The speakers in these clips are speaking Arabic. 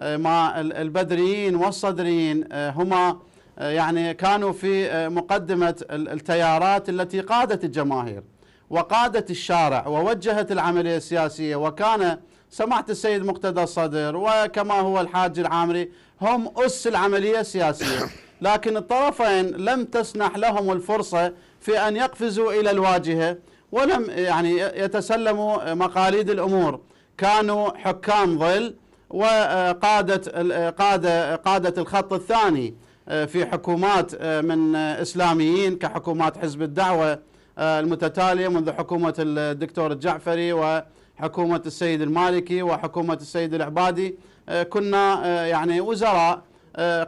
ما البدريين والصدريين. هما يعني كانوا في مقدمة التيارات التي قادت الجماهير وقادت الشارع ووجهت العملية السياسية. وكان سماحة السيد مقتدى الصدر وكما هو الحاج العامري هم أس العملية السياسية. لكن الطرفين لم تسنح لهم الفرصة في أن يقفزوا إلى الواجهة ولم يعني يتسلموا مقاليد الأمور. كانوا حكام ظل وقادة قادة قادة الخط الثاني في حكومات من إسلاميين كحكومات حزب الدعوة المتتالية منذ حكومة الدكتور الجعفري وحكومة السيد المالكي وحكومة السيد العبادي كنا يعني وزراء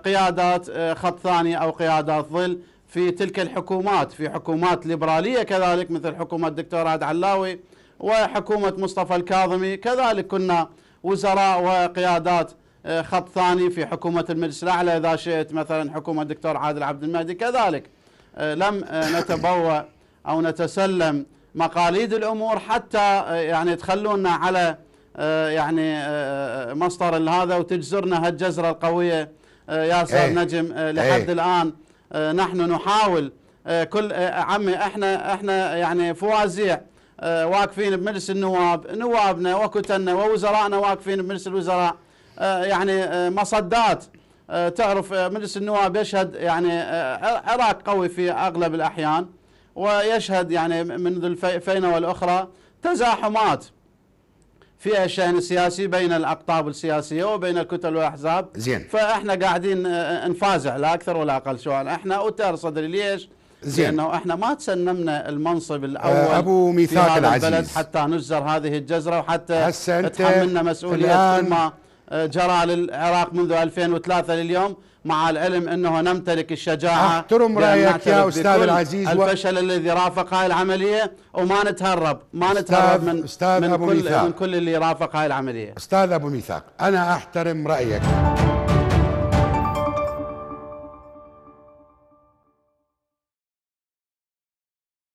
قيادات خط ثاني أو قيادات ظل في تلك الحكومات في حكومات ليبرالية كذلك مثل حكومة الدكتور عاد علاوي وحكومة مصطفى الكاظمي كذلك كنا وزراء وقيادات خط ثاني في حكومة المجلس الأعلى إذا شئت مثلا حكومة الدكتور عادل عبد المهدي. كذلك لم نتبوأ أو نتسلم مقاليد الأمور حتى يعني تخلونا على يعني مصدر هذا وتجزرنا هالجزرة القوية ياسر إيه. نجم لحد إيه. الآن نحن نحاول كل عمي إحنا إحنا يعني فوازيع واقفين بمجلس النواب نوابنا وكتلنا ووزرائنا واقفين بمجلس الوزراء. يعني مصدات تعرف مجلس النواب يشهد يعني عراق قوي في أغلب الأحيان ويشهد يعني منذ الفينه والأخرى تزاحمات في الشأن السياسي بين الأقطاب السياسية وبين الكتل والأحزاب. زين. فإحنا قاعدين نفازع لا أكثر ولا أقل سؤال إحنا أتر صدري ليش؟ زين. لأنه إحنا ما تسنمنا المنصب الأول أبو ميثاق في هذا العزيز. البلد حتى نجزر هذه الجزرة وحتى تحملنا مسؤولية كل ما جرى للعراق منذ 2003 لليوم مع العلم أنه نمتلك الشجاعة احترم رأيك يا أستاذ العزيز الفشل و... الذي رافق هاي العملية وما نتهرب ما نتهرب من أستاذ من أبو كل ميثاق. من كل اللي رافق هاي العملية. أستاذ أبو ميثاق أنا أحترم رأيك.